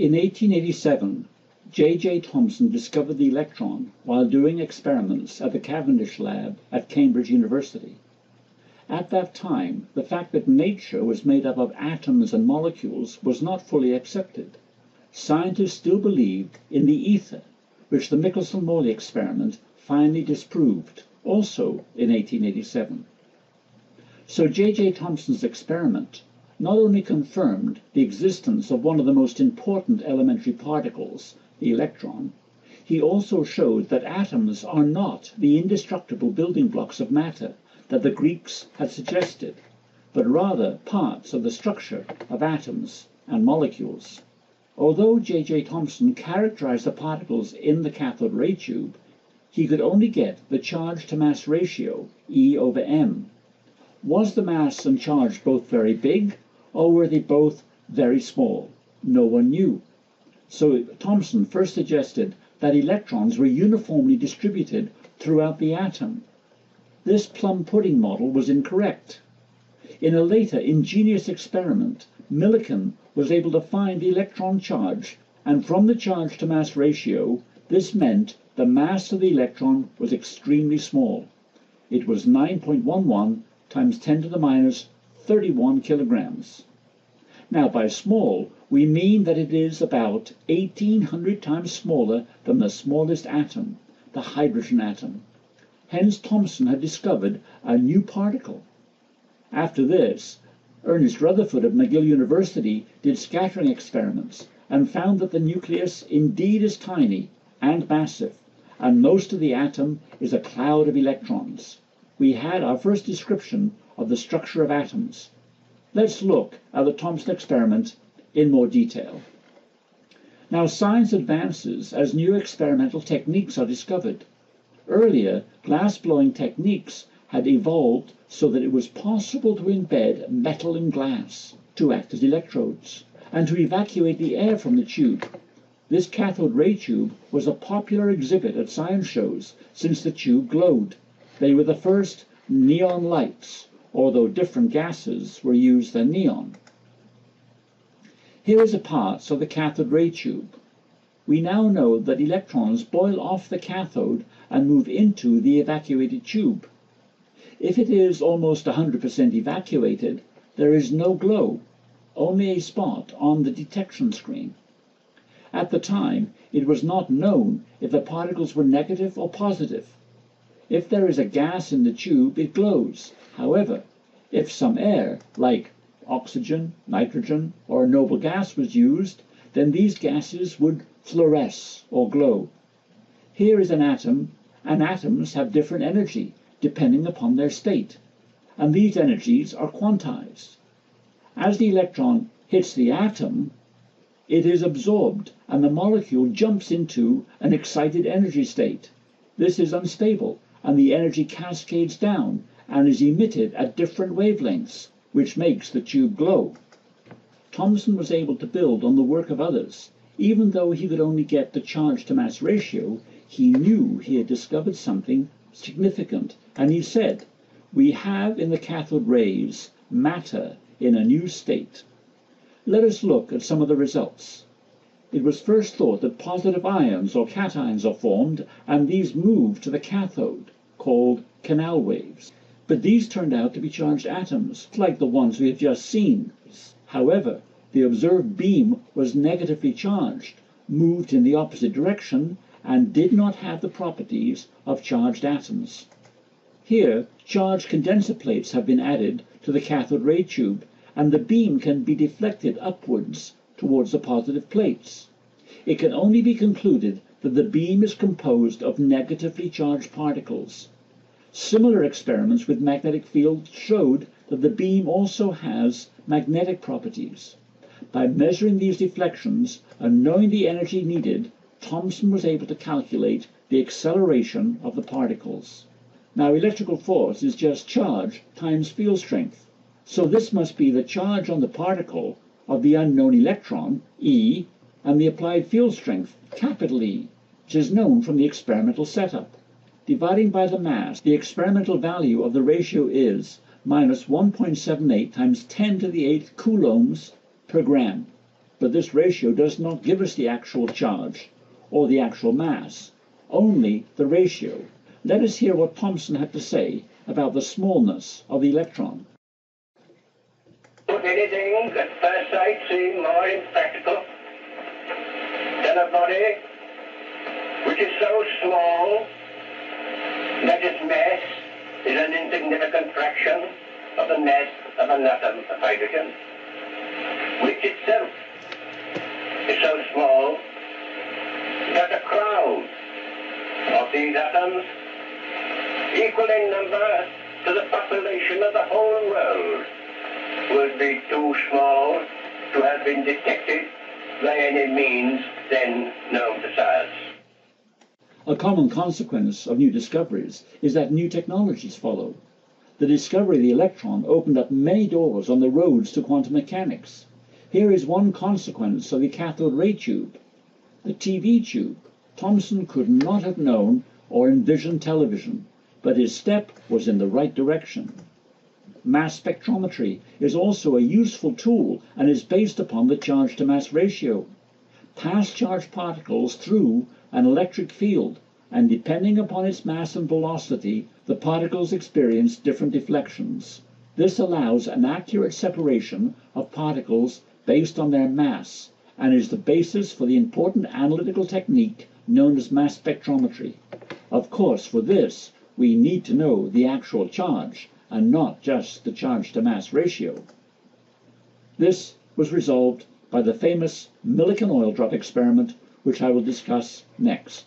In 1887, J. J. Thomson discovered the electron while doing experiments at the Cavendish lab at Cambridge University. At that time, the fact that nature was made up of atoms and molecules was not fully accepted. Scientists still believed in the ether, which the Michelson Morley experiment finally disproved, also in 1887. So J. J. Thomson's experiment not only confirmed the existence of one of the most important elementary particles, the electron, he also showed that atoms are not the indestructible building blocks of matter that the Greeks had suggested, but rather parts of the structure of atoms and molecules. Although J. J. Thomson characterized the particles in the cathode ray tube, he could only get the charge to mass ratio, E over m. Was the mass and charge both very big or were they both very small? No one knew. So Thomson first suggested that electrons were uniformly distributed throughout the atom. This plum pudding model was incorrect. In a later ingenious experiment, Millikan was able to find the electron charge, and from the charge to mass ratio, this meant the mass of the electron was extremely small. It was 9.11 times 10 to the minus 31 kilograms. Now, by small, we mean that it is about 1800 times smaller than the smallest atom, the hydrogen atom. Hence, Thomson had discovered a new particle. After this, Ernest Rutherford of McGill University did scattering experiments and found that the nucleus indeed is tiny and massive, and most of the atom is a cloud of electrons. We had our first description of the structure of atoms. Let's look at the Thomson experiment in more detail. Now, science advances as new experimental techniques are discovered. Earlier, glass blowing techniques had evolved so that it was possible to embed metal in glass to act as electrodes and to evacuate the air from the tube. This cathode ray tube was a popular exhibit at science shows since the tube glowed. They were the first neon lights, although different gases were used than neon. Here is a part of the cathode ray tube. We now know that electrons boil off the cathode and move into the evacuated tube. If it is almost 100% evacuated, there is no glow, only a spot on the detection screen. At the time, it was not known if the particles were negative or positive. If there is a gas in the tube, it glows. However, if some air, like oxygen, nitrogen, or a noble gas was used, then these gases would fluoresce or glow. Here is an atom, and atoms have different energy depending upon their state, and these energies are quantized. As the electron hits the atom, it is absorbed, and the molecule jumps into an excited energy state. This is unstable, and the energy cascades down and is emitted at different wavelengths, which makes the tube glow. Thomson was able to build on the work of others. Even though he could only get the charge to mass ratio, he knew he had discovered something significant, and he said, We have in the cathode rays matter in a new state. Let us look at some of the results. It was first thought that positive ions or cations are formed, and these move to the cathode, called canal waves. But these turned out to be charged atoms, like the ones we have just seen. However, the observed beam was negatively charged, moved in the opposite direction, and did not have the properties of charged atoms. Here, charged condenser plates have been added to the cathode ray tube, and the beam can be deflected upwards towards the positive plates. It can only be concluded that the beam is composed of negatively charged particles. Similar experiments with magnetic fields showed that the beam also has magnetic properties. By measuring these deflections and knowing the energy needed, Thomson was able to calculate the acceleration of the particles. Now, electrical force is just charge times field strength. So this must be the charge on the particle of the unknown electron, E, and the applied field strength, capital E, which is known from the experimental setup. Dividing by the mass, the experimental value of the ratio is minus 1.78 times 10 to the 8th coulombs per gram. but this ratio does not give us the actual charge or the actual mass, only the ratio. Let us hear what Thomson had to say about the smallness of the electron. Anything at first sight seem more impractical than a body which is so small that its mass is an insignificant fraction of the mass of an atom of hydrogen, which itself is so small that a crowd of these atoms, equal in number to the population of the whole world, would be too small to have been detected by any means then known to science. A common consequence of new discoveries is that new technologies follow. The discovery of the electron opened up many doors on the roads to quantum mechanics. Here is one consequence of the cathode ray tube. The TV tube. Thomson could not have known or envisioned television, but his step was in the right direction. Mass spectrometry is also a useful tool and is based upon the charge to mass ratio. Pass charged particles through an electric field, and depending upon its mass and velocity, the particles experience different deflections. This allows an accurate separation of particles based on their mass and is the basis for the important analytical technique known as mass spectrometry. Of course, for this, we need to know the actual charge and not just the charge to mass ratio. This was resolved by the famous Millikan oil drop experiment, which I will discuss next.